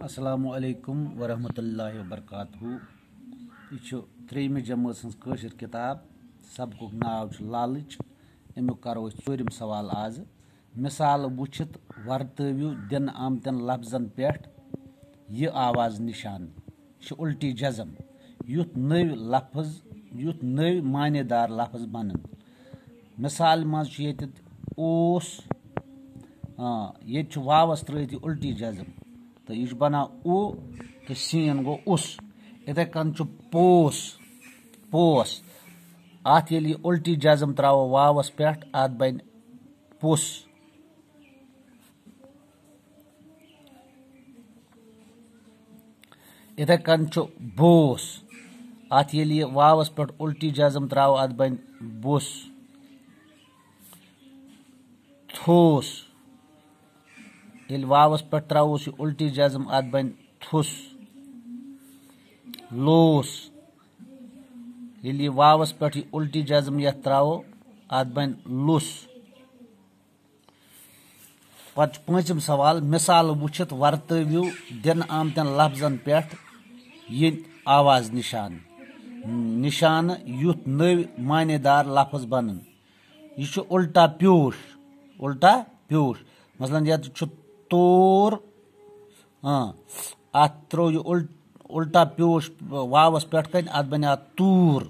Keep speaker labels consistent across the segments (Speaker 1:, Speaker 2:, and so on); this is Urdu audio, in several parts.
Speaker 1: السلام علیکم ورحمۃ اللہ وبرکاتہ یہ تریم جماعت سن کتاب سبق ناو لالچ امیک کرو ژورم سوال آز مثال وچھت ورتو دن آمتن لفظن پہ یہ آواز نشان یہ الٹی جزم یت نو لفظ یت نو معنی دار لفظ بنان مثال مز اوس یہ واوس ترت الٹی جزم تو یہ بنا او تو سین گو اس اتھے کن پوس پوس ات یل یہ الٹی جزم تراو واوس پہ ات بن پوس اتھے کن بوس ات یل یہ واوس پہ الٹی جزم تراو ات بن بوس تھوس یل واوس پہ تروس یہ الٹی جزم ات بن تھس لوس یل یہ واوس پہ یہ الٹی جزم یت ترو ات بن لس پتہ پانچم سوال مثال وچھت ورتو دن آمتن لفظن پہ یہ آواز نشان نشان یت نو معنی دار لفظ بنان یہ الٹا پیوش الٹا پیوش مثلاً یت تور ہاں، ات ترو یہ الٹا پیوش واوس پہ کن ات بنیا تور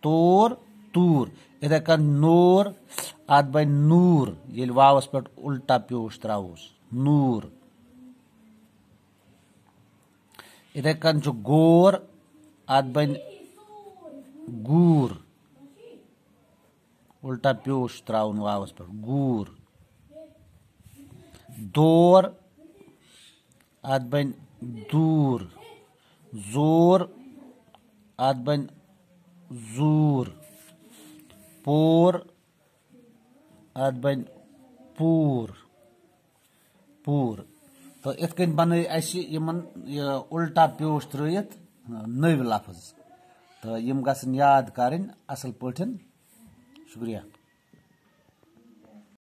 Speaker 1: تور تور اتھے کن نور، ات بن نور یل واوس پہ الٹا پیوش تروس نور۔ اتھے کن گور، ات بن گور۔ الٹا پیوش تراؤن واوس پہ گور۔ دور ات بن دور زور ات بن زور پور ات بن پور پور تو ات کن بن یمن الٹا پیوش ترت نو لفظ تو یم گھن یاد کریں اصل پا شکریہ